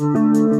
Música